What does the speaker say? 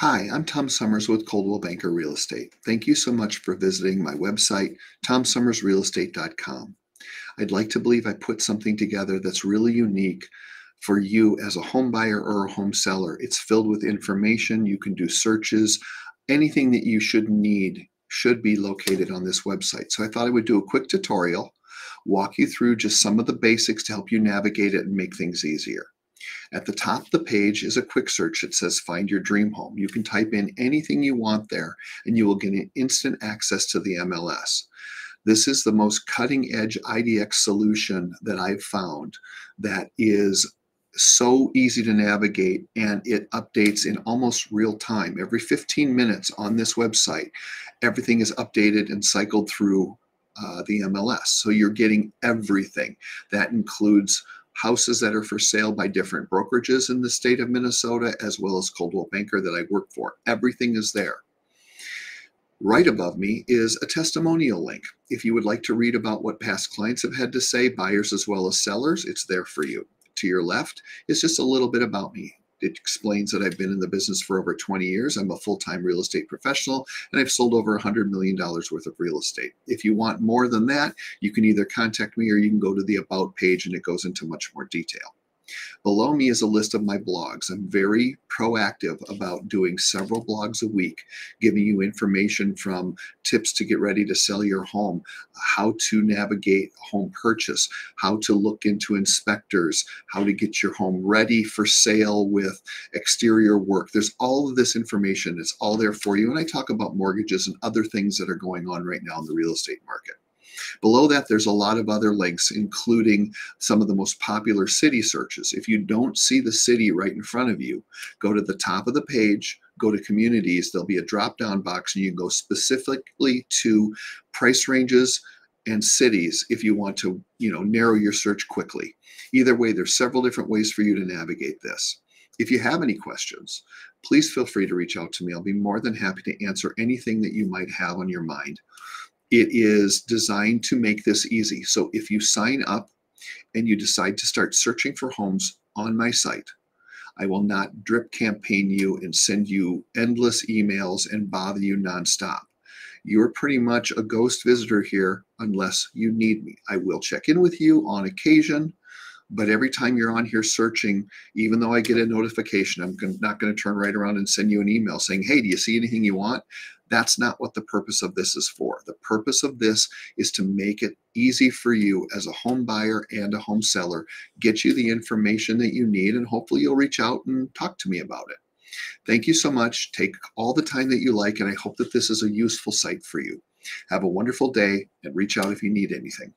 Hi, I'm Tom Sommers with Coldwell Banker Real Estate. Thank you so much for visiting my website, tomsommersrealestate.com. I'd like to believe I put something together that's really unique for you as a home buyer or a home seller. It's filled with information. You can do searches. Anything that you should need should be located on this website. So I thought I would do a quick tutorial, walk you through just some of the basics to help you navigate it and make things easier. At the top of the page is a quick search that says Find Your Dream Home. You can type in anything you want there and you will get instant access to the MLS. This is the most cutting edge IDX solution that I've found that is so easy to navigate and it updates in almost real time. Every 15 minutes on this website, everything is updated and cycled through uh, the MLS. So you're getting everything. That includes houses that are for sale by different brokerages in the state of Minnesota, as well as Coldwell Banker that I work for. Everything is there. Right above me is a testimonial link. If you would like to read about what past clients have had to say, buyers as well as sellers, it's there for you. To your left is just a little bit about me. It explains that I've been in the business for over 20 years. I'm a full time real estate professional and I've sold over $100 million worth of real estate. If you want more than that, you can either contact me or you can go to the About page and it goes into much more detail. Below me is a list of my blogs. I'm very proactive about doing several blogs a week, giving you information from tips to get ready to sell your home, how to navigate home purchase, how to look into inspectors, how to get your home ready for sale with exterior work. There's all of this information. It's all there for you. And I talk about mortgages and other things that are going on right now in the real estate market. Below that, there's a lot of other links, including some of the most popular city searches. If you don't see the city right in front of you, go to the top of the page, go to communities. There'll be a drop down box, and you can go specifically to price ranges and cities if you want to you know narrow your search quickly either way there's several different ways for you to navigate this if you have any questions please feel free to reach out to me i'll be more than happy to answer anything that you might have on your mind it is designed to make this easy. So if you sign up and you decide to start searching for homes on my site, I will not drip campaign you and send you endless emails and bother you nonstop. You're pretty much a ghost visitor here unless you need me. I will check in with you on occasion, but every time you're on here searching, even though I get a notification, I'm not going to turn right around and send you an email saying, Hey, do you see anything you want? That's not what the purpose of this is for. The purpose of this is to make it easy for you as a home buyer and a home seller, get you the information that you need, and hopefully you'll reach out and talk to me about it. Thank you so much. Take all the time that you like, and I hope that this is a useful site for you. Have a wonderful day and reach out if you need anything.